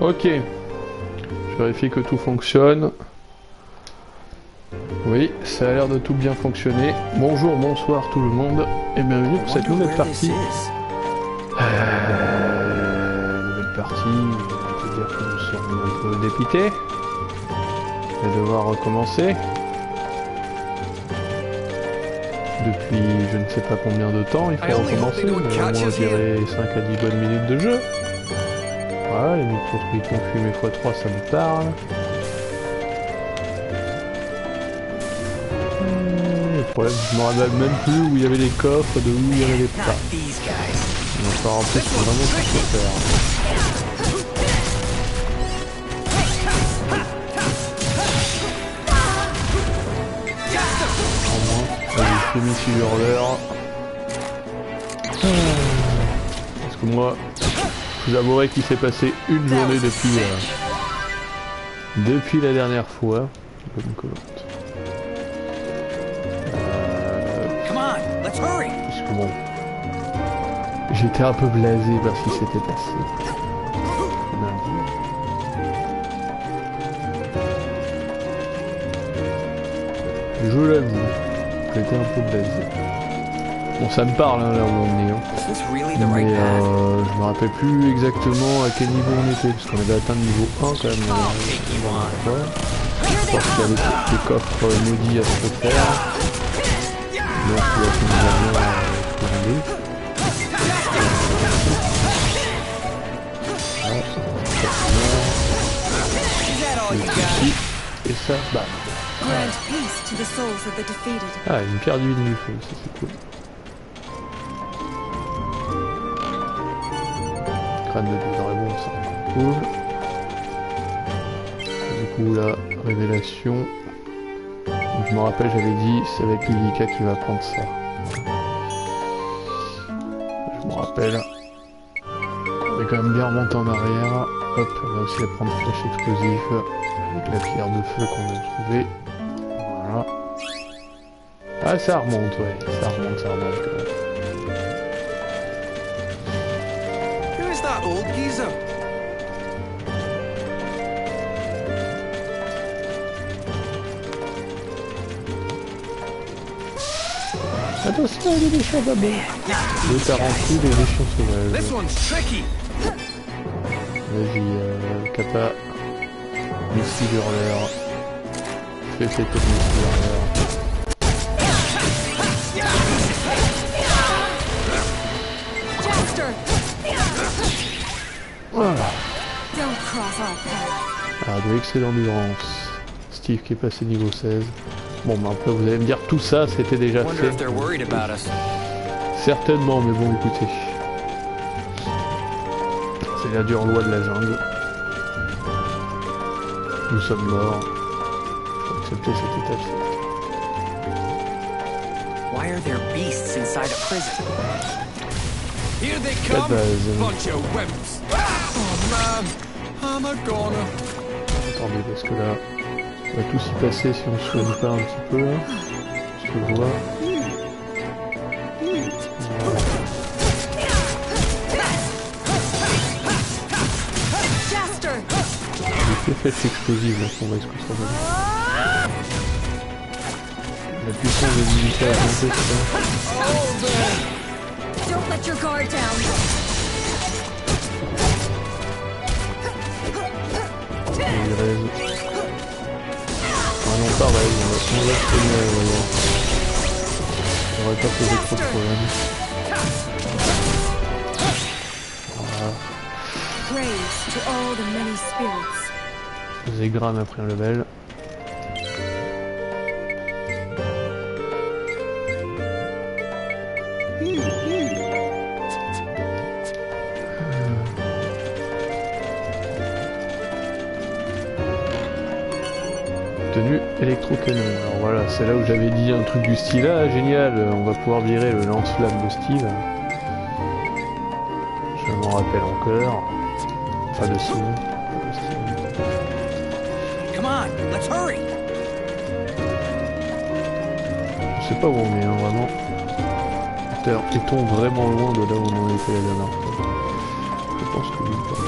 Ok. Je vérifie que tout fonctionne. Oui, ça a l'air de tout bien fonctionner. Bonjour, bonsoir tout le monde et bienvenue pour cette nouvelle partie. Euh, nouvelle partie, on peut dire que nous sommes un peu dépités. Je vais devoir recommencer. Depuis je ne sais pas combien de temps il faut recommencer, mais au moins je dirais 5 à 10 bonnes minutes de jeu. Voilà, les micro-trucs confus x3 ça me parle. Hmm, le problème, je me rappelle même plus où il y avait les coffres, de où il y avait les pas. Donc en plus, c'est vraiment tout mis sur. Parce que moi, je vous avouerai qu'il s'est passé une journée depuis, euh, depuis la dernière fois. Euh, bon, j'étais un peu blasé par ce qui s'était passé. Je l'avoue, j'étais un peu blasé. Bon, ça me parle hein, là où on est. hein. Mais euh, je me rappelle plus exactement à quel niveau on était, parce qu'on avait atteint le niveau 1 quand même. Euh, ouais. Je pense qu'il y avait des- coffres euh, maudits à se faire. Donc. Et ça, bah. Ah, une pierre divine du feu, ça c'est cool. Crâne de deux dragons, ça c'est cool. Du coup, la révélation. Je me rappelle, j'avais dit, c'est avec Lilika qui va prendre ça. Je me rappelle. On est quand même bien remonté en arrière. Hop, on va aussi prendre flèche explosive avec la pierre de feu qu'on a trouvée. Ah, ça remonte, ouais. Ça remonte, ça remonte. quand même. Who is that old geezer? Attention, il y a des méchants d'abord. Le 48, les méchants This sauvages. one's tricky. Vas-y, euh, Kappa. Missile hurleur. Fais le missile hurleur. De l'excellent endurance. Steve qui est passé niveau 16. Bon, bah après, vous allez me dire, tout ça, c'était déjà fait. Certainement, mais bon, écoutez. C'est la dure loi de la jungle. Nous sommes morts. Faut accepter cet état de fait. Why are there beasts inside a prison? Here they come, base. bunch of wimps. Oh man, I'm a goner. Parce que là, ça va tout s'y passer si on se soigne pas un petit peu, je vois. Jaster! J'ai fait flèche explosive, là, qu'on voit ce que ça. La puissance des militaires c'est Il rêve. Ah non, pareil, on va, on va se tenir, on va voir. Ça aurait pas posé trop de problèmes. Voilà. Zegram a pris un level. tenue électrocanon. Alors voilà, c'est là où j'avais dit un truc du style, ah génial, on va pouvoir virer le lance-flamme de Steve. Je m'en rappelle encore. Pas de son. Je sais pas où on est, hein, vraiment. Est-on vraiment loin de là où on en était la dernière fois? Je pense que oui.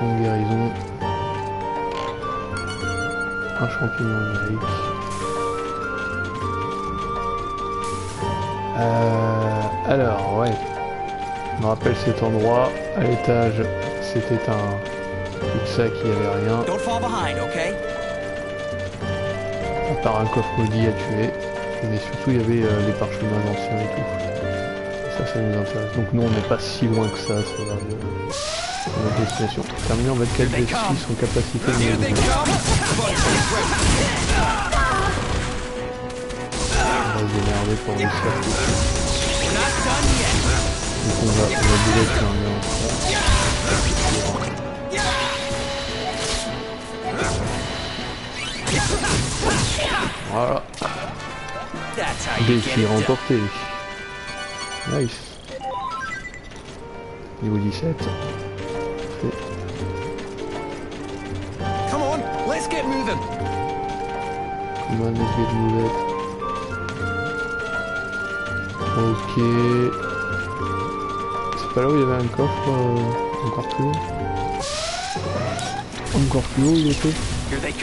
De guérison. Un champignon lyrique. Euh, alors, ouais. Je me rappelle cet endroit. À l'étage, c'était un cul-de-sac, il n'y avait rien. Don't fall behind, okay? À part un coffre maudit à tuer. Mais surtout, il y avait euh, les parchemins anciens et tout. Et ça, ça nous intéresse. Donc nous, on n'est pas si loin que ça, ça notre destination. Terminé en 24 Here they V6 come. en capacité de! On va se démerder pour done yet. Donc on va, on va déjà ça. Voilà, défi remporté. Nice. Niveau 17. Ok. C'est pas là où il y avait un coffre euh, encore plus haut Encore plus haut il était.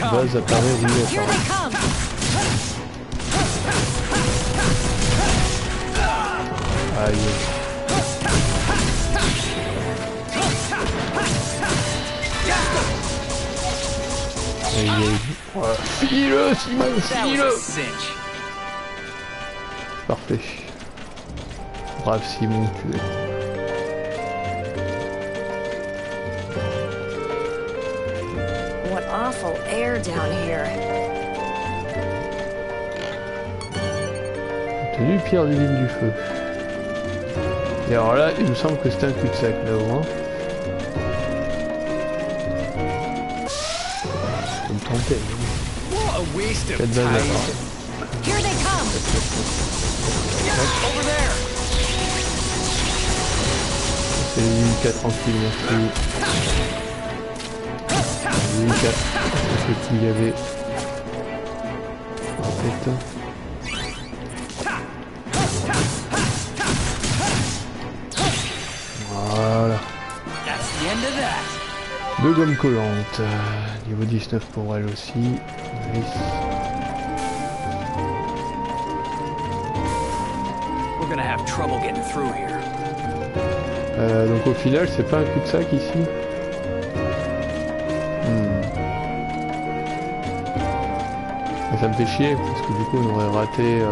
Base apparaît! Aïe. Aïe aïe. Finis-le Simon, That was finis-le. Parfait. Brave Simon, tu es. What awful air down here. Tenue pierre divine du feu? Et alors là, il me semble que c'était un cul-de-sac là-haut. Hein. Ça me time. là-bas. Here they come! Over there. C'est une 4 tranquille, merci. Une 4. C'est qu'il y avait. En fait. Deux gommes collantes. Euh, Niveau 19 pour elle aussi. Nice. We're gonna have trouble getting through here. Euh, donc au final, c'est pas un cul-de-sac ici? Hmm. Ça me fait chier parce que du coup on aurait raté euh,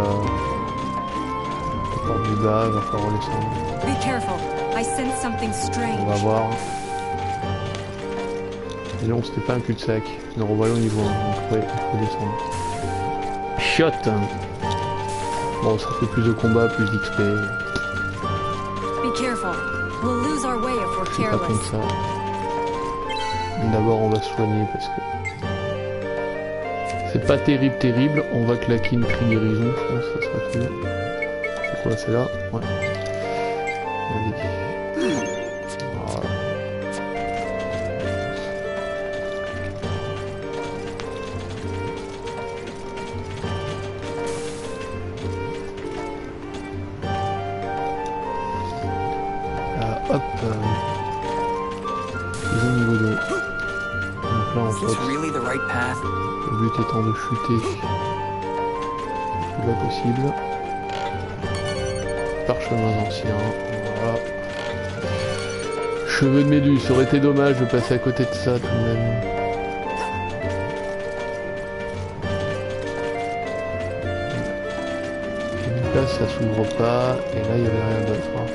la porte du bas, il va falloir redescendre. Be careful. I sense something On strange. va voir. Et non, c'était pas un cul-de-sac. Nous revoyons au niveau 1, donc ouais, il faut descendre. Shot Bon, ça fait plus de combats, plus d'XP. Be careful. We'll lose our way if we're Je suis pas contre ça. D'abord, on va se soigner parce que c'est pas terrible, terrible. On va claquer une cri guérison, je pense, ça sera cool. C'est quoi, c'est là? Ouais. Donc là, on saute. Le but étant de chuter le plus bas possible. Parchemins anciens, voilà. Cheveux de méduse, ça aurait été dommage de passer à côté de ça tout de même. Ça s'ouvre pas, et là il n'y avait rien d'autre. hein.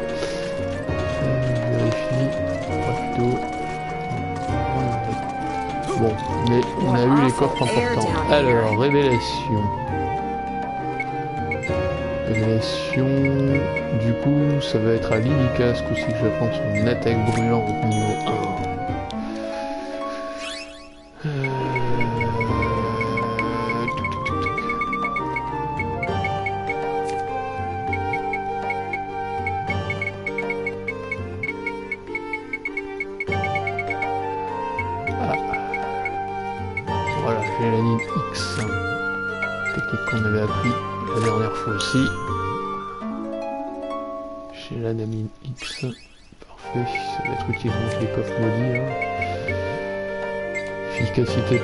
Mais on a eu les coffres importants. Alors, révélation. Révélation. Du coup, ça va être à Lily Casque aussi que je vais prendre son attaque brûlante au niveau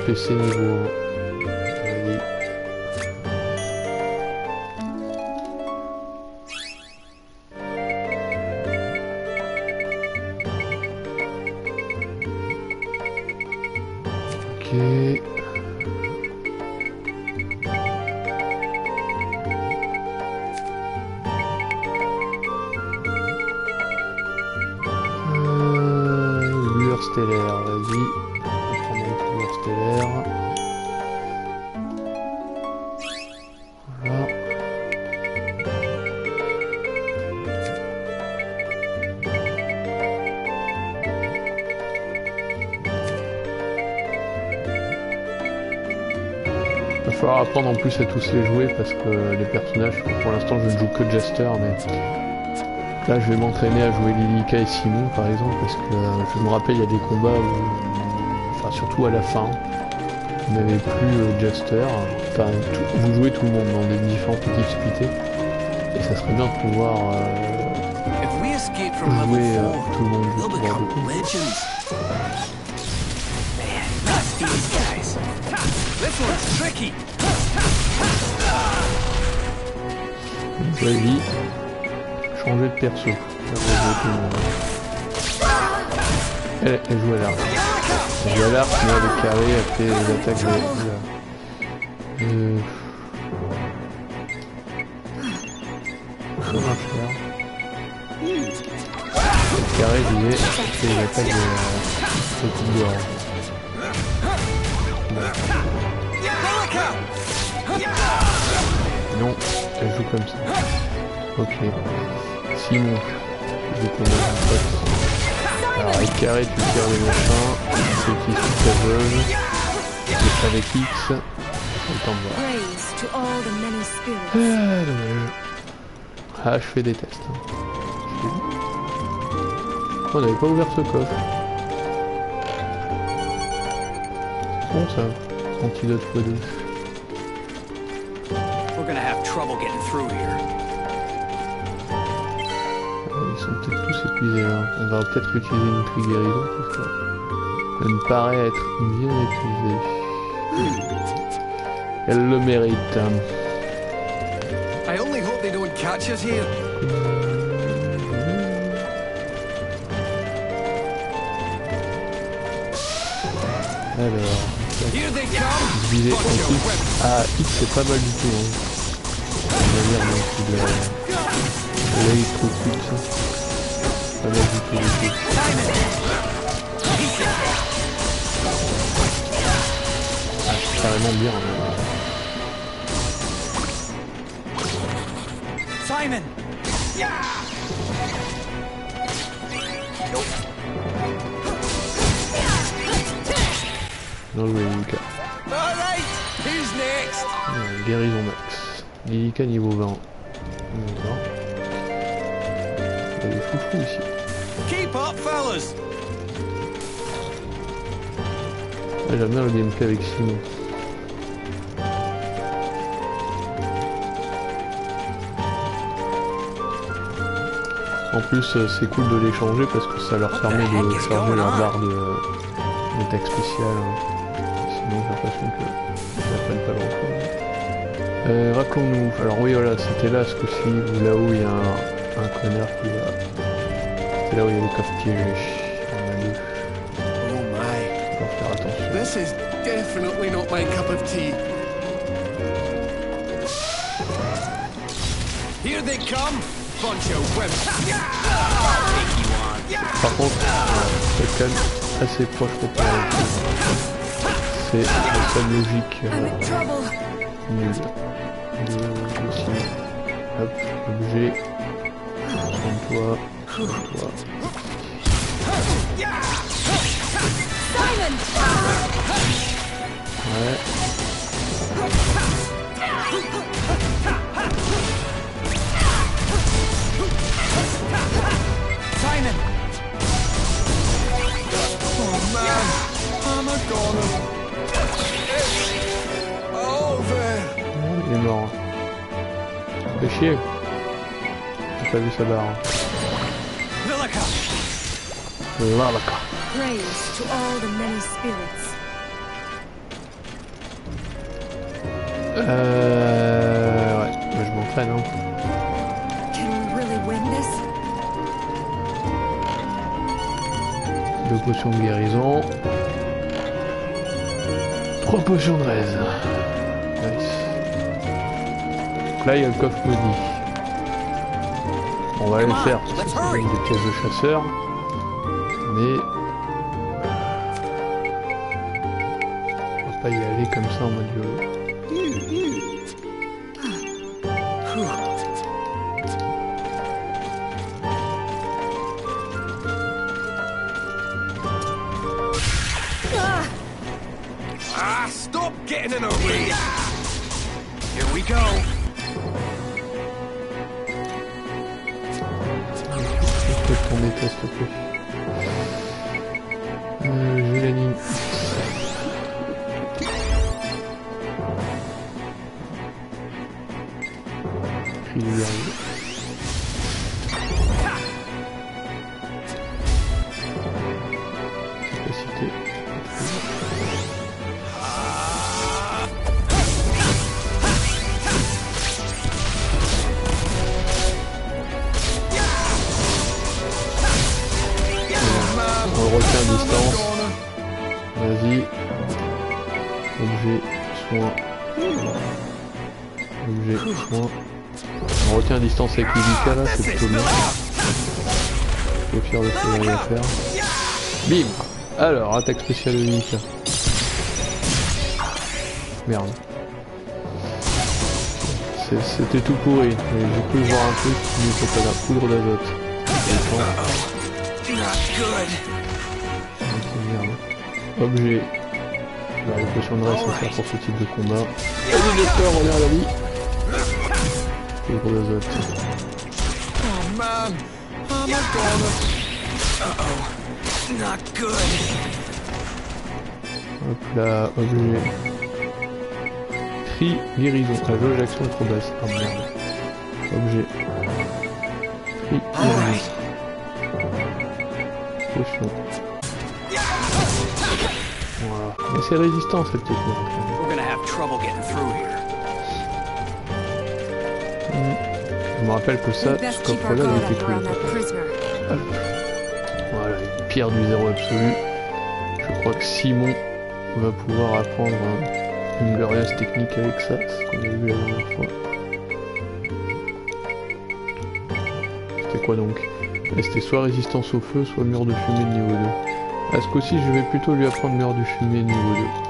Efficacité PC niveau 1. Allez. Ok. Falloir apprendre en plus à tous les jouer parce que les personnages, pour l'instant je ne joue que Jester, mais là je vais m'entraîner à jouer Lilika et Simon par exemple parce que je me rappelle il y a des combats où, enfin surtout à la fin, vous n'avez plus euh, Jester, enfin tout- vous jouez tout le monde dans des différentes équipes splittées. Et ça serait bien de pouvoir euh, jouer euh, tout le monde these guys. This one's tricky. Vas-y, changer de perso. Le. Elle, elle joue à l'arc. Elle joue à l'arc, mais avec carré, elle fait les attaques de... de- Euh... Le carré, je disais, fait les attaques de... de coupe d'or. Non, elle joue comme ça. Ok. Je vais tomber en pote. Alors avec carré tu tires les machins, tu utilises ta zone, et avec X, temps de voir. Ah, dommage. Ah, je fais des tests. hein. On n'avait pas ouvert ce coffre. C'est bon ça, antidote x2. Through here. Euh, Ils sont peut-être tous épuisés là. On va peut-être utiliser une tri guérison parce que elle me paraît être bien épuisée. Elle le mérite. hein. I only hope they don't catch us here. Alors, viser en X. Ah, X c'est pas mal du tout. Hein. De l'électrocute. Du tout du tout. Ah, c'est carrément bien. hein. Simon. Bien joué Lilika. All right. Who's next? Euh, Guérison max. Lilika niveau 20. Niveau 20. Il y a des foufous ici. Keep up, fellas. Ah, J'aime bien le gameplay avec Simon. En plus, euh, c'est cool de les changer parce que ça leur permet de charger leur barre de d'attaque spéciale. hein. Sinon, j'ai l'impression que ça n'apprennent pas chose. Euh, Rappelons-nous, alors oui, voilà, c'était là ce coup-ci, là où il y a un, un connard qui va. C'est là où il y a en a deux. Oh my. Faut faire attention. This is definitely not my cup of tea. Here they come. Bunch of web. Par contre, c'est quand même assez proche pour le faire. C'est la seule logique euh, nulle. Hop, objet. Prends-toi. Prends-toi. Ouais. Simon. Oh man. I'm a goner. Chier. J'ai pas vu sa barre. D'accord. Praise to all the many spirits. Euh... Ouais, moi je m'entraîne, hein. Can we really win this? Deux potions de guérison. Trois potions de raise. Nice. Là, il y a le coffre maudit. On va aller le faire des pièces de chasseur. Mais... On va pas y aller comme ça en mode. On retient à distance avec Livika là, c'est plutôt bien. Je suis fier de ce que j'arrive à faire. Bim Alors, attaque spéciale de Livika. Merde. C'était tout pourri, j'ai cru voir un truc qui était la poudre d'azote. Objet. La potion de reste, ça sert pour ce type de combat. Docteur, on est à la vie. Poudre d'azote. Oh man! I'm a goner! Uh-oh. Not good! Hop là, objet. Cri, guérison. La jauge d'action est trop basse. Merde. Objet. Cri, guérison. Alright. Potion. Voilà. Mais c'est résistant cette technique. Me rappelle que ça, ce coffre-là, il était cool. Voilà, une pierre du zéro absolu. Je crois que Simon va pouvoir apprendre une glorieuse technique avec ça, c'est ce qu'on a vu la dernière fois. C'était quoi donc? Et C'était soit résistance au feu, soit mur de fumée de niveau 2. À ce coup-ci, je vais plutôt lui apprendre mur de fumée niveau 2.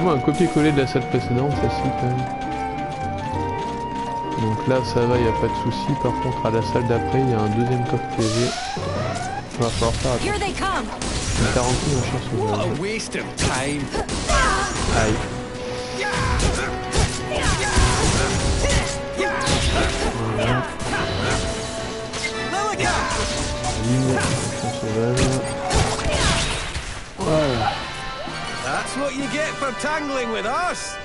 C'est tellement un copier-coller de la salle précédente, ça quand même. Donc là, ça va, il a pas de souci. Par contre, à la salle d'après, il y a un deuxième coffre PV. Il va falloir faire attention. Une quarantaine de chance au What vol. a waste of time! Aïe. Voilà. Ligne, That's what you get for tangling with us!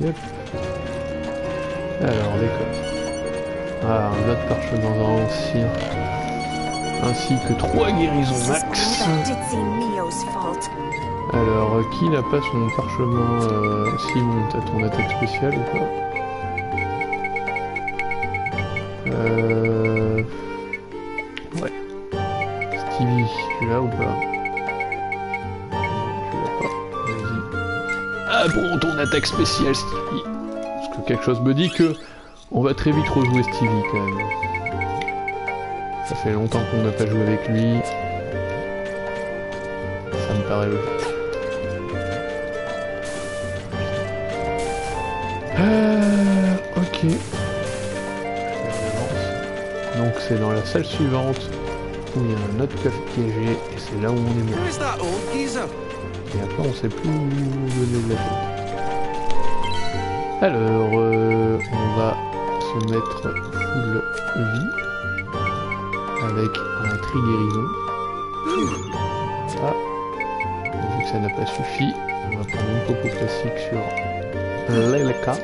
Yep. Alors, les. Ah, un autre parchemin ancien. Ainsi que trois guérisons This is max. all that Ditzy Neo's fault. Alors, euh, qui n'a pas son parchemin euh, Simon, t'as ton attaque spéciale ou pas? Euh... Ouais. Stevie, tu l'as ou pas? Bon, ton attaque spéciale, Stevie. Parce que quelque chose me dit que on va très vite rejouer Stevie quand même. Ça fait longtemps qu'on n'a pas joué avec lui. Ça me paraît logique. Euh, ok. Donc c'est dans la salle suivante où il y a un autre coffre piégé et c'est là où on est mort. Et après on sait plus où donner de la. Alors euh, on va se mettre full vie avec un tri guérison. Voilà. Vu que ça n'a pas suffi, on va prendre une popo classique sur l'Elka.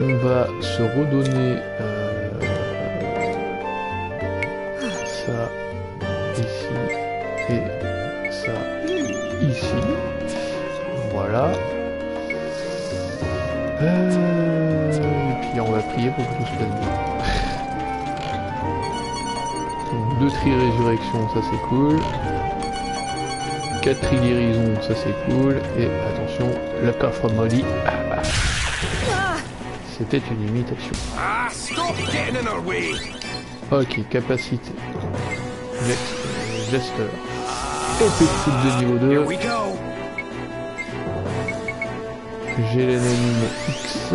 On va se redonner euh, Donc, deux tri résurrection, ça c'est cool. 4 tri guérison, ça c'est cool. Et attention, le coffre ah. C'était une imitation. Ok, capacité. Jester. Épée de niveau 2. Here we go! J'ai l'ennemi X.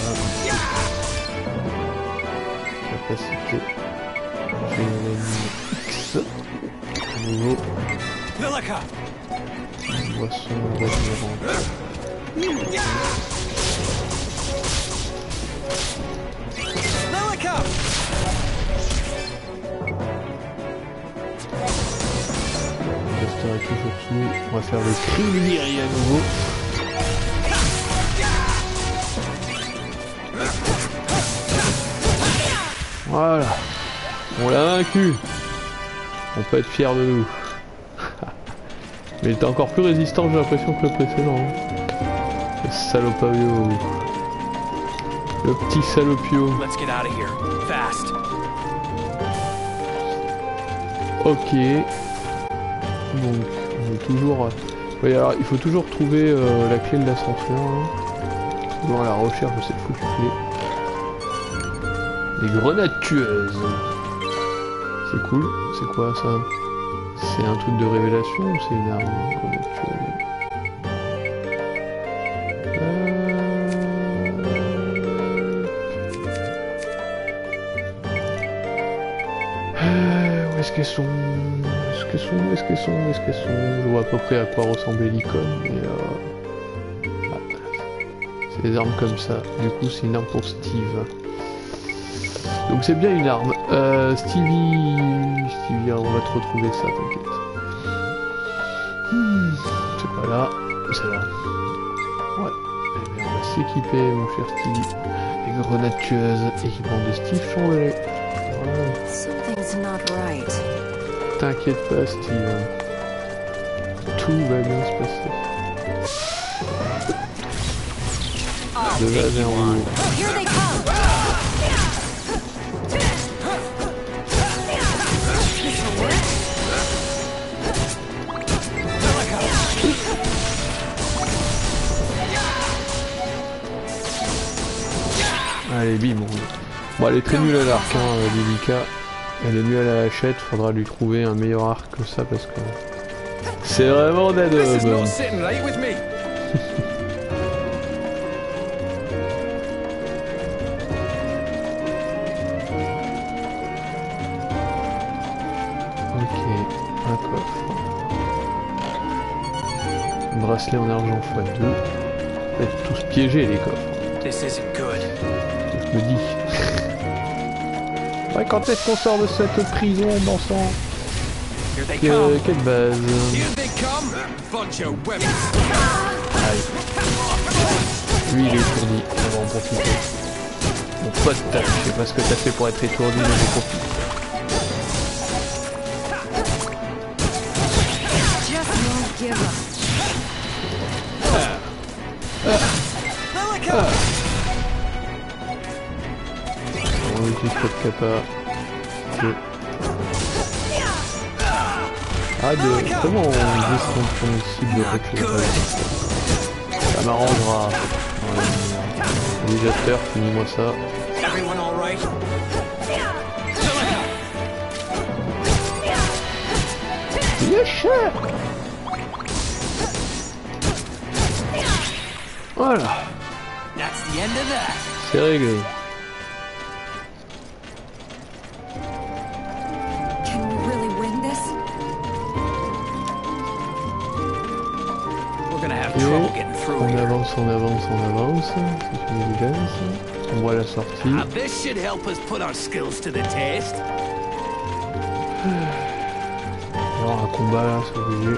Capacité. J'ai une ennemi X. Boisson! Jester est toujours sous. On va faire le cri à nouveau. Voilà. On l'a vaincu. On peut être fier de nous. Mais il était encore plus résistant, j'ai l'impression, que le précédent. hein. Le salopavio. Le petit salopio. Let's get out of here. Fast. Ok. Donc, on est toujours... Oui, alors, il faut toujours trouver euh, la clé de l'ascension. Hein. Toujours à la recherche de cette foutue clé. Les grenades tueuses. C'est cool. C'est quoi ça? C'est un truc de révélation ou c'est une arme grenade tueuse? Euh, euh, Où est-ce qu'elles sont? Est-ce qu'elles sont? Est-ce qu'elles sont? Est-ce qu'elles sont? Je vois à peu près à quoi ressemblait l'icône, mais euh... ah. C'est des armes comme ça. Du coup, c'est une arme pour Steve. Donc c'est bien une arme. Euh, Stevie... Stevie, on va te retrouver ça, t'inquiète. Hmm, c'est pas là. C'est là. Ouais. Eh bien, on va s'équiper, mon cher Stevie. Les grenades tueuses. Équipement de Steve. Voilà. Right. T'inquiète pas, Steve. Tout va bien se passer. De là vers bim. Bon, elle est très nulle à l'arc, hein, euh, Lilika. Elle est nulle à la hachette. Faudra lui trouver un meilleur arc que ça parce que. C'est vraiment dead. Bracelet en argent x2. Vous êtes tous piégés les coffres. This isn't good. Je me dis. Ouais, quand est-ce qu'on sort de cette prison, Que- come. Quelle base. Allez. Lui, il est étourdi. On va en profiter. Mon pote, je sais pas ce que t'as fait pour être étourdi, mais j'en profite. On utilise pas de kappa. Ok. Ah de... Comment on dit son cible de recul Ça m'arrangera. Navigateur, finis-moi ça. Everyone all right? Yes, Voilà, c'est réglé. On here. avance, on avance, on avance. C'est une évidence. On voit la sortie. Now this should help us put our skills to the test. Il va y avoir un combat là, c'est obligé.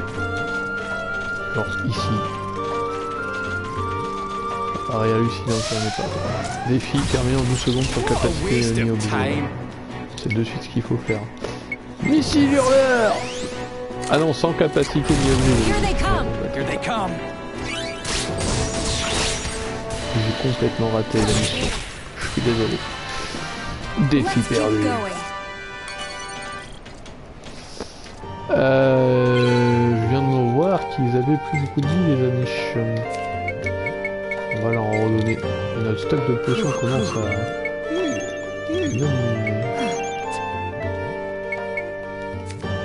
Genre ici. Ça paraît hallucinant, ça n'est pas. Défi terminé en 12 secondes pour capacité ni time. C'est de suite ce qu'il faut faire. Missile hurleur Ah non, sans capacité ni. J'ai complètement raté la mission. Je suis désolé. Défi perdu. Euh, je viens de me voir qu'ils avaient plus beaucoup de vie les amis. On va leur en redonner. Et notre stock de potions commence à.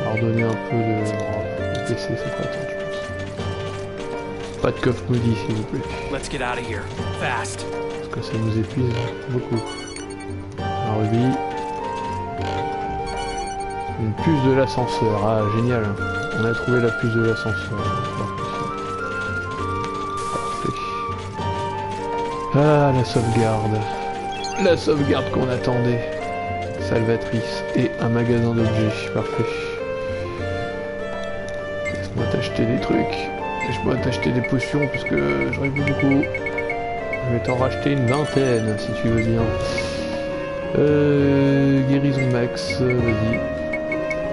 Leur donner un peu de... PC c'est pas. Pas de coffre maudit s'il vous plaît. Let's get out of here. Fast. Parce que ça nous épuise beaucoup. Un rubis. Une puce de l'ascenseur. Ah, génial. On a trouvé la puce de l'ascenseur. Parfait. Ah, la sauvegarde. La sauvegarde qu'on attendait. Salvatrice. Et un magasin d'objets. Parfait. Laisse-moi t'acheter des trucs. Laisse-moi t'acheter des potions parce que j'aurais vu beaucoup. Je vais t'en racheter une vingtaine si tu veux bien. Euh, guérison max, euh, vas-y.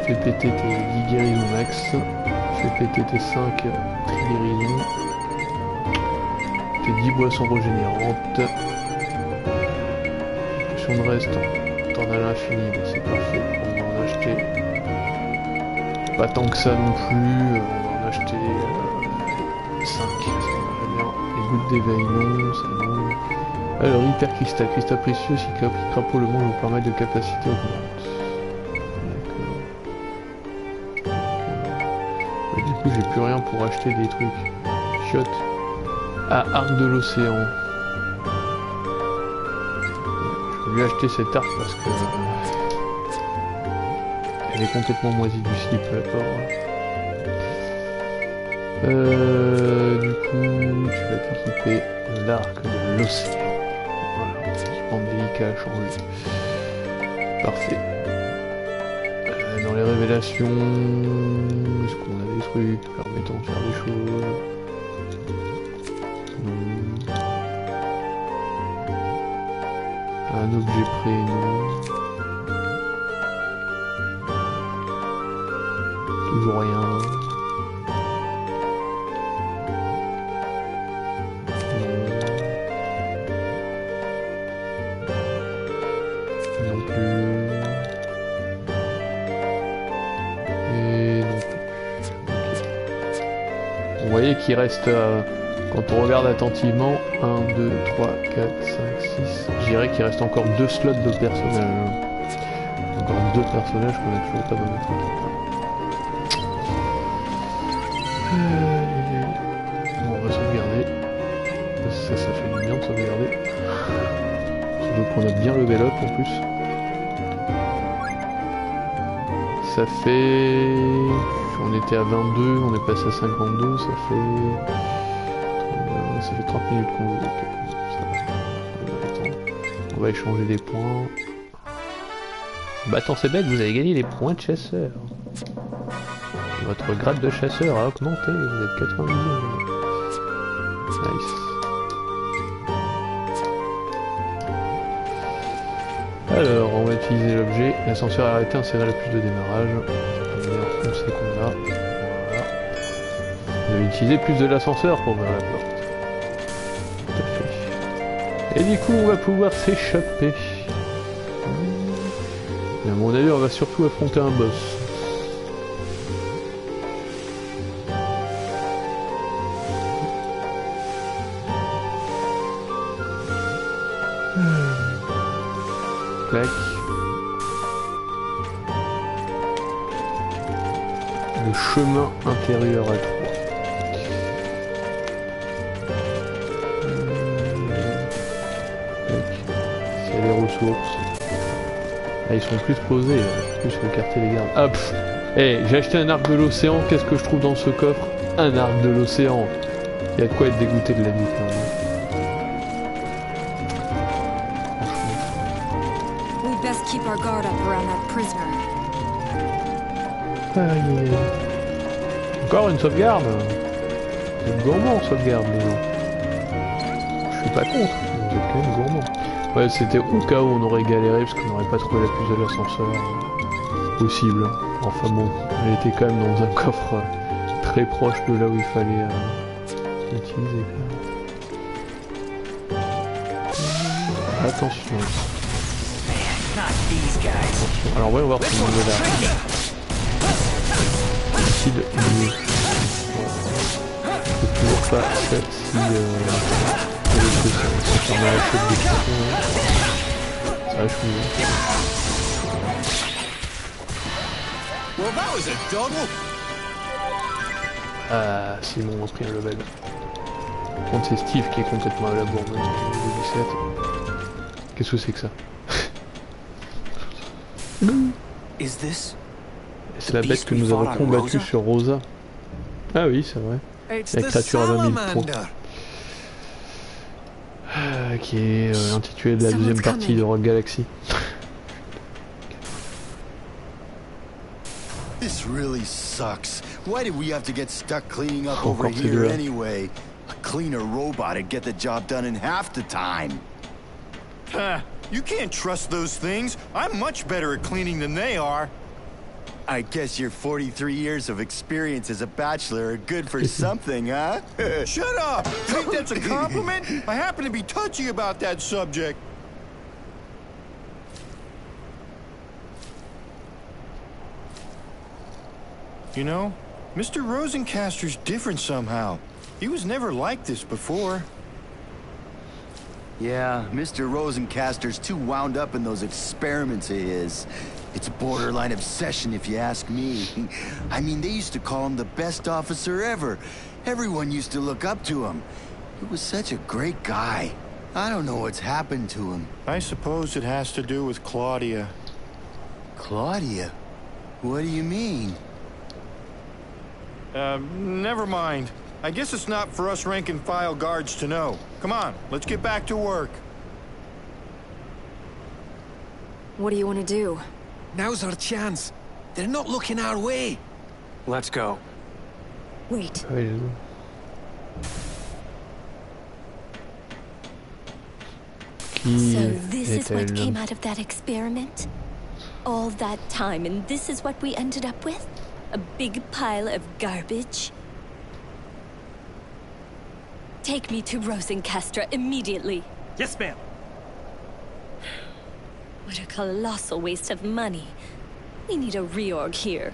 Fais péter tes 10 guérisons max. Fais péter tes 5 guérisons. Tes 10 boissons régénérantes. Potion de reste, t'en as l'infini, c'est parfait. On va en acheter. Pas tant que ça non plus. On va en acheter 5. Ça va c'est bon. Alors, hyper cristal, cristal précieux, si crapaud le monde vous permet de capacité augmente. Du coup, j'ai plus rien pour acheter des trucs. Chiotte. Ah, arc de l'océan. Je vais lui acheter cet arc parce que. Elle est complètement moisie du slip, la pauvre. Euh, coup, tu vas t'équiper l'arc de l'océan. Voilà, équipement délicat à changer. Parfait. Euh, dans les révélations, est-ce qu'on a des trucs? Permettant de faire des choses Voyez qu'il reste, quand on regarde attentivement, 1, 2, 3, 4, 5, 6. Je dirais qu'il reste encore deux slots de personnages. Encore deux personnages qu'on a toujours pas dans notre Bon, on va sauvegarder. Ça, ça fait du bien de sauvegarder. Surtout qu'on a bien level up en plus. Ça fait... On était à 22, on est passé à 52, ça fait... Ça fait 30 minutes qu'on joue. On va échanger des points. Bah attends, c'est vous avez gagné des points de chasseur. Votre grade de chasseur a augmenté, vous êtes 90 Nice. Alors, on va utiliser l'objet. L'ascenseur a arrêté, insérer la puce de démarrage. Sait qu'on utiliser plus de l'ascenseur pour ouvrir la porte. Tout à fait. Et du coup, on va pouvoir s'échapper. Et à mon avis, on va surtout affronter un boss. Clac. Chemin intérieur à 3. C'est les ressources. Ah, ils sont plus posés, plus écarter les gardes. Hop Eh, j'ai acheté un arc de l'océan, qu'est-ce que je trouve dans ce coffre? Un arc de l'océan Il y a de quoi être dégoûté de la vie quand même. Franchement. We best keep our guard up around that prisoner. Aïe, aïe, aïe. Encore une sauvegarde Vous êtes gourmand en sauvegarde, les gens. Je suis pas contre, vous êtes quand même gourmand. Ouais, c'était au cas où on aurait galéré parce qu'on n'aurait pas trouvé la puce de l'ascenseur possible. Enfin bon, elle était quand même dans un coffre très proche de là où il fallait euh, l'utiliser. Attention. Attention. Alors voyons voir on est là. Ouais. Je peux toujours pas faire si... Euh... le truc, ça ferme la chute des piétons. Ça va chouiller. Well, that was a double. Ah, Simon a pris un level. Par contre, c'est Steve qui est complètement à la bourre maintenant, niveau 17. Qu'est-ce que c'est que ça? Is this? C'est la bête que nous avons combattue sur Rosa. Ah oui, c'est vrai. La créature à 20 000 points. salamander. Euh, qui est euh, intitulée de la deuxième partie de Rock Galaxy. This really sucks. Why did we have to get stuck cleaning up Oh, over here anyway? A cleaner robot would get the job done in half the time. Huh, you can't trust those things. I'm much better at cleaning than they are. I guess your 43 years of experience as a bachelor are good for something, huh? Shut up! Think that's a compliment? I happen to be touchy about that subject. You know, Mr. Rosencaster's different somehow. He was never like this before. yeah, Mr. Rosencaster's too wound up in those experiments of his. It's a borderline obsession, if you ask me. I mean, they used to call him the best officer ever. Everyone used to look up to him. He was such a great guy. I don't know what's happened to him. I suppose it has to do with Claudia. Claudia? What do you mean? Uh, never mind. I guess it's not for us rank and file guards to know. Come on, let's get back to work. What do you want to do? Now's our chance. They're not looking our way. Let's go. Wait. Oui, j'ai vu. Qui So this is what came out of that experiment? All that time and this is what we ended up with? A big pile of garbage? Take me to Rosencastra immediately. Yes, ma'am. What a colossal waste of money. We need a reorg here.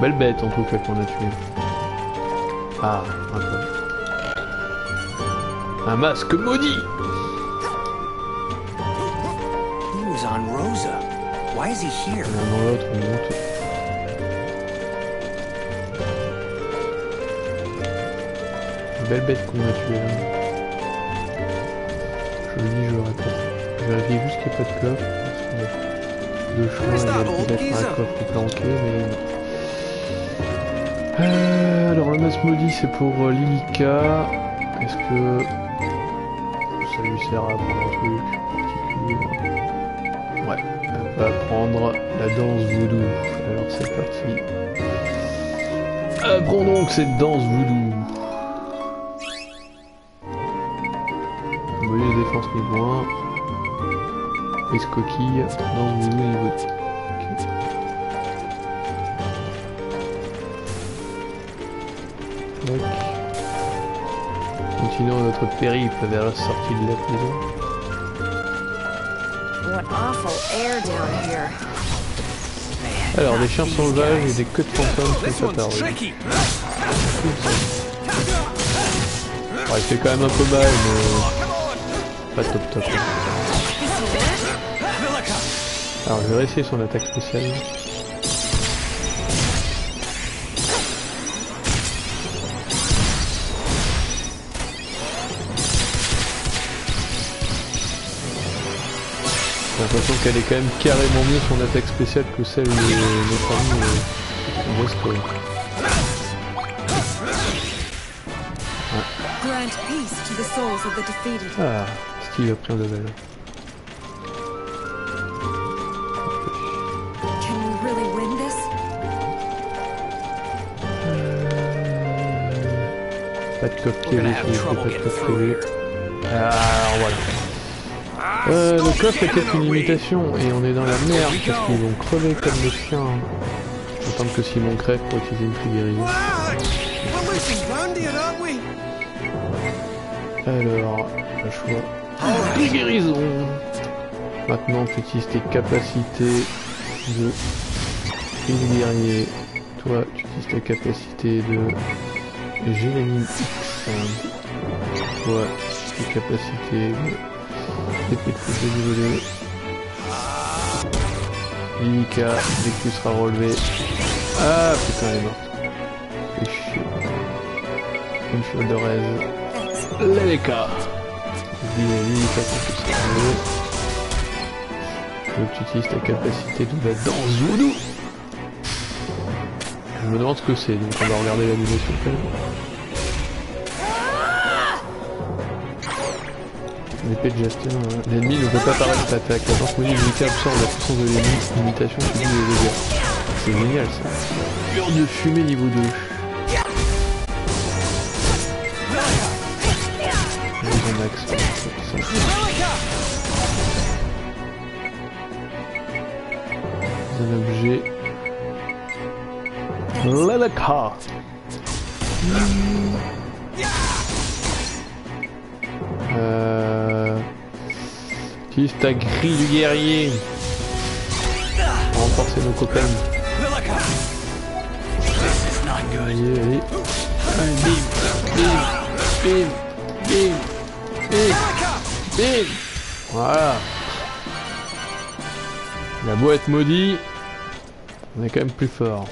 Belle bête en tout cas qu'on a tué. Ah, un peu. Un masque maudit He was on Rosa. Why is he here? L'un dans l'autre, on Belle bête qu'on a tuée là. Je le dis, je le répète. Je vérifie juste qu'il n'y a pas de coffre. Deux choix, il y a peut-être un coffre planqué, mais. Euh, alors le masque maudit c'est pour euh, Lilika. Est-ce que ça lui sert à apprendre un truc particulier? Ouais, elle va apprendre la danse voodoo. Alors c'est parti. Apprends donc cette danse voodoo. Défense niveau 1. Prise coquille, danse voodoo niveau 2. Ok. Tac. continuons notre périple vers la sortie de la prison. What awful air down here. Alors, des chiens sauvages et des queues de fantômes This sont apparus. Ouais, il fait quand même un peu mal, mais pas top top. Alors, je vais réessayer son attaque spéciale. J'ai l'impression qu'elle est quand même carrément mieux son attaque spéciale que celle de notre ami euh, Westwood. Grant peace to the souls of the defeated. Ah, Steve a pris un level. Can we really win this? Pas de TV. here. Ah, alors voilà. Ah, Euh, le coffre était une imitation et on est dans la merde parce qu'ils vont crever comme des chiens. Attendre que Simon crève pour utiliser une we? Alors, pas le choix. Prix guérison Maintenant, tu utilises tes capacités de prise guerrier. Toi, tu utilises ta capacité de Gélamine X. Toi, tes capacités de épée de niveau 2. Mimika, dès que tu seras relevé. Ah putain, elle est morte. Chier. Une chose de rêve. L'Eleka. Tu. Donc tu utilises ta capacité de la danse voodoo. Je me demande ce que c'est, donc on va regarder l'animation quand même. L'épée de Justin, hein. l'ennemi ne peut pas paraître l'attaque. La danse Mimika absorbe la puissance de l'ennemi, l'imitation subit les dégâts. C'est génial ça. Mur de fumée niveau 2. Un objet. Leleka. Euh... Utilise ta grille du guerrier? Renforcer nos copains. Bim. Voilà. La boîte maudit, on est quand même plus fort.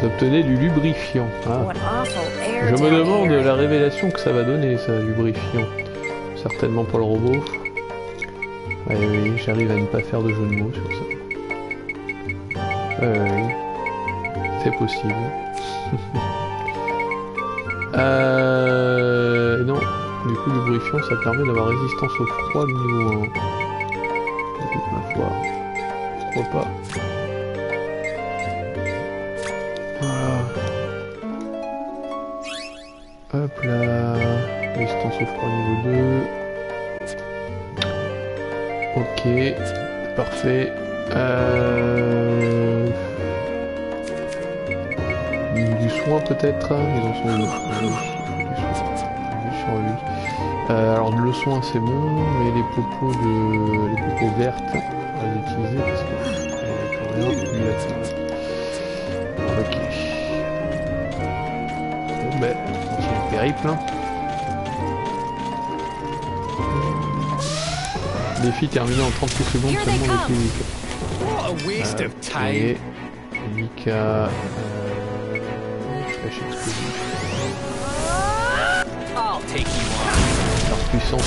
Vous obtenez du lubrifiant. hein. Je me demande la révélation que ça va donner, ça, lubrifiant. Certainement pour le robot. Ouais, oui, j'arrive à ne pas faire de jeu de mots sur ça. Ouais, oui. C'est possible. euh... Non. Du coup, lubrifiant, ça permet d'avoir résistance au froid niveau 1. Écoute, ma foi. Pourquoi pas Voilà. Hop là. Résistance au froid niveau 2. Ok. Parfait. Euh... Du soin peut-être Ils en sont soin c'est bon, mais les popos de. les popos vertes, on va les utiliser parce que. euh, quand même, lui, là, Ok. Bon ben, on continue le périple. hein. Défi terminé en 38 secondes seulement come. les physiques. What a waste of time. Mika. Euh... I'll take you on. Puissance.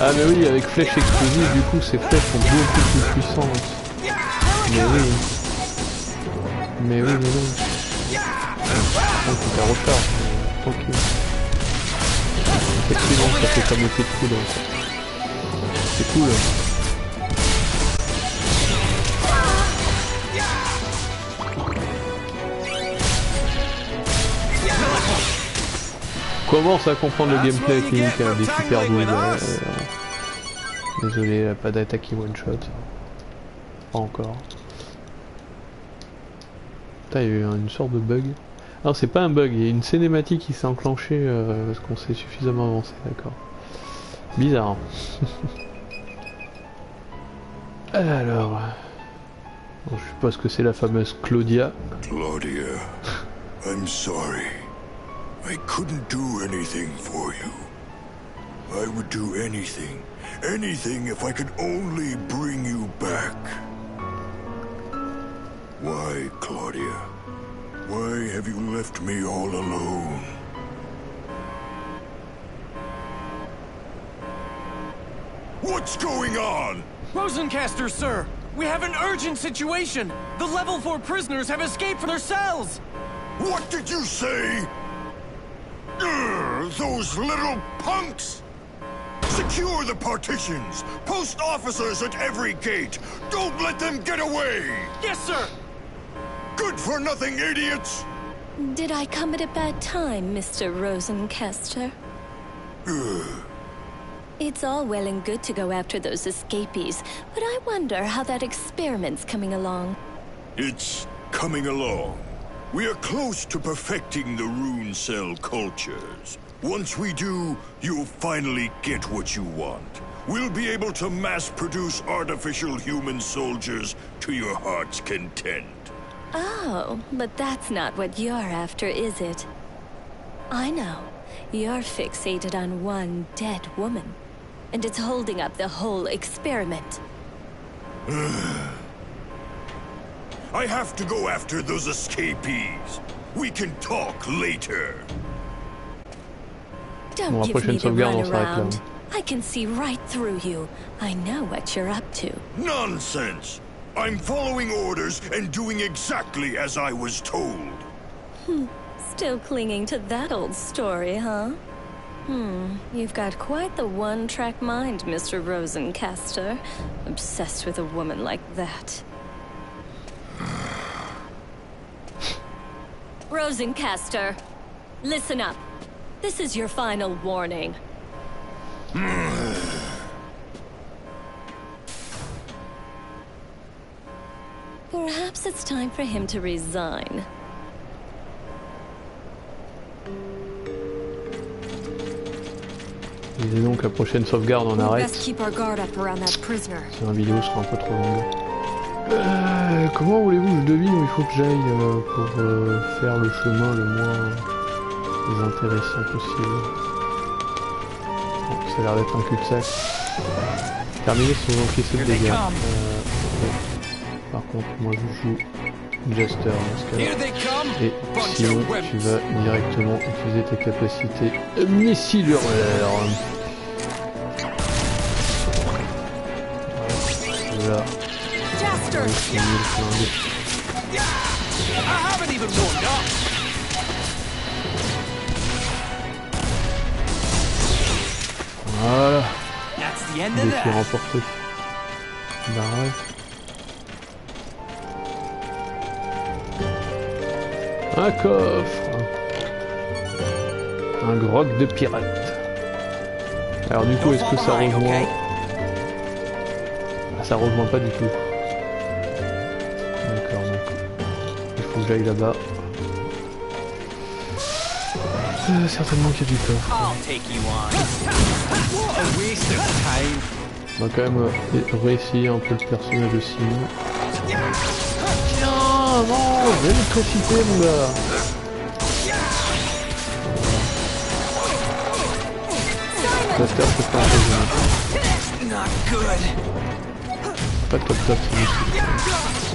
Ah mais oui, avec flèche explosive, du coup ces flèches sont beaucoup plus puissantes. Mais oui. Mais oui, mais non. Donc faut faire recharge. Tranquille. Effectivement, ça fait comme effet de foudre. C'est cool. Commence à comprendre le gameplay Link avec des super doubles. euh, Désolé, pas d'attaque qui one shot. Pas encore. Putain, il y a eu une sorte de bug. Alors c'est pas un bug, il y a une cinématique qui s'est enclenchée euh, parce qu'on s'est suffisamment avancé, d'accord. Bizarre. Alors... Bon, je suppose que c'est la fameuse Claudia. Claudia, I'm sorry. I couldn't do anything for you. I would do anything, anything if I could only bring you back. Why, Claudia? Why have you left me all alone? What's going on? Rosencaster, sir! We have an urgent situation! The level 4 prisoners have escaped from their cells! What did you say? Urgh, those little punks! Secure the partitions! Post officers at every gate! Don't let them get away! Yes, sir! Good for nothing idiots! Did I come at a bad time, Mr. Rosencaster? It's all well and good to go after those escapees, but I wonder how that experiment's coming along. It's coming along. We are close to perfecting the rune cell cultures. Once we do, you'll finally get what you want. We'll be able to mass produce artificial human soldiers to your heart's content. Oh, but that's not what you're after, is it? I know. You're fixated on one dead woman. And it's holding up the whole experiment. I have to go after those escapees. We can talk later. Don't Bon, give me prochaine the sauvegarde, on runaround. I can see right through you. I know what you're up to. Nonsense! I'm following orders and doing exactly as I was told. Hmm. Still clinging to that old story, huh? Hmm, you've got quite the one-track mind, Mr. Rosencaster. Obsessed with a woman like that. Rosencaster, listen up. This is your final warning. Perhaps it's time for him to resign. Et donc la prochaine sauvegarde on We'll arrête. best keep our guard up around that prisoner. Sinon la vidéo sera un peu trop longue. Euh, comment voulez-vous que je devine où il faut que j'aille euh, pour euh, faire le chemin le moins intéressant possible Bon, Ça a l'air d'être un cul-de-sac. Terminer sans encaisser de dégâts. Par contre, moi je joue Jester dans ce cas-là. Et sinon, tu vas directement utiliser tes capacités missiluraires. Voilà. Warmed up! Voilà. That's the end of Défi that! remporté. Barrage. Un coffre. Un grog de pirate. Alors du coup, est-ce que ça rejoint... Ah, ça rejoint pas du tout. J'aille là-bas. Euh, certainement qu'il y a du coffre. On. Va quand même euh, réessayer un peu le personnage Simon. Tiens, non, l'électricité mon gars que c'est pas un. Pas top top celui-ci.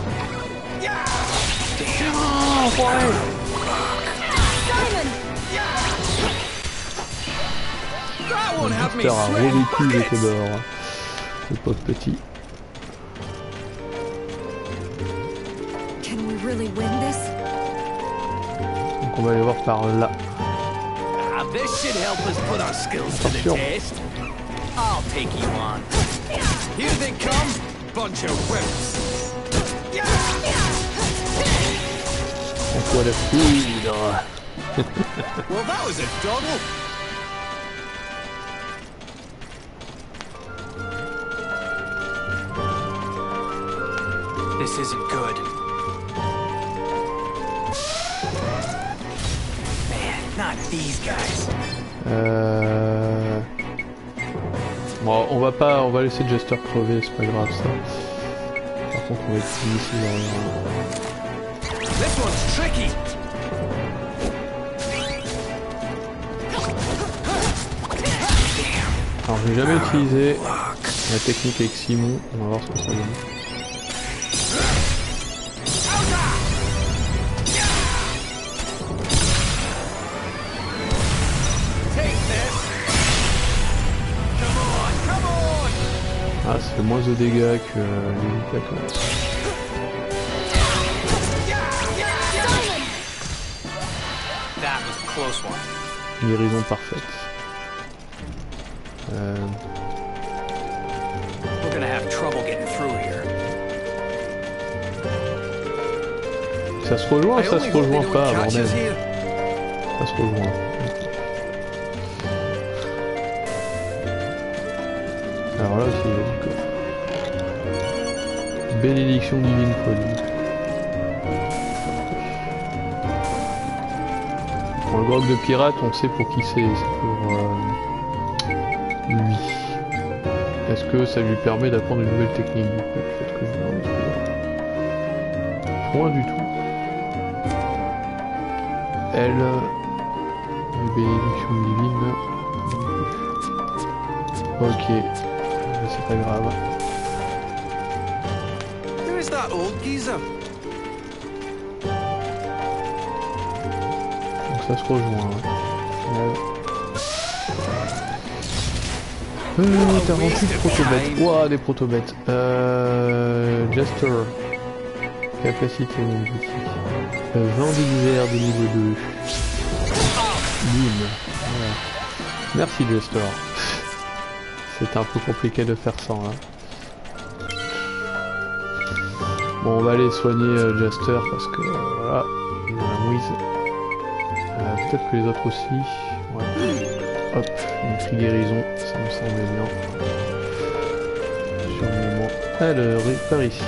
Me Victor a revécu les! Tébor. Le pauvre petit. Can we really win this? Donc on va aller voir par là. Ah, this should help us put our skills to the Sure. test. I'll take you on. Here they come, bunch of voit la foudre. Well, that was a doddle. This isn't good. these guys. Euh... Bon, on va pas, on va laisser Jester crever, c'est pas grave ça. Par contre, on va essayer ici dans This Alors, j'ai jamais utilisé la technique avec Simon. On va voir ce que ça donne. Ah, fait moins de dégâts que les attaques. Close one. Guérison parfaite. Euh, We're gonna have trouble getting through here. ça se rejoint ou ça se rejoint pas, bordel. Ça se rejoint. Alors là a du coffre. Bénédiction divine folie. Grog de pirate, on sait pour qui c'est. C'est pour euh, lui. Est-ce que ça lui permet d'apprendre une nouvelle technique du coup Peut-être que je. Point du tout. Elle. Les bénédictions divines. Ok. C'est pas grave. Ça se rejoint. hein. Ouais. Euh, t'as rempli de protobêtes. Ouah, des protobêtes. Euh, Jester. Capacité mon petit. Euh, vent d'hiver de niveau 2. Bim. Merci Jester. C'était un peu compliqué de faire sans là. Bon, on va aller soigner euh, Jester parce que euh, voilà, il la mouise. Euh, Peut-être que les autres aussi. Hop, une cri guérison, ça me semblait bien. Sur le moment. Alors, par ici.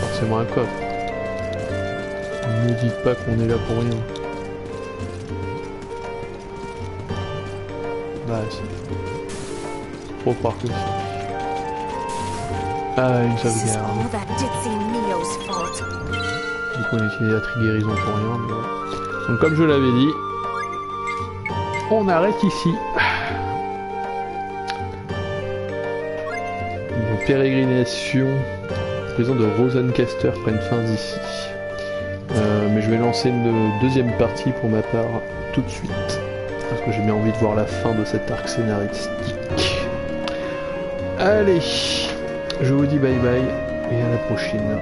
Forcément un coffre. Ne dites pas qu'on est là pour rien. Bah si. Faut croire que si. Ah, une sauvegarde. Pour rien. Donc, comme je l'avais dit, on arrête ici. Nos pérégrinations présent de Rosencaster prennent fin d'ici. Euh, mais je vais lancer une deuxième partie pour ma part tout de suite. Parce que j'ai bien envie de voir la fin de cet arc scénaristique. Allez, je vous dis bye bye et à la prochaine.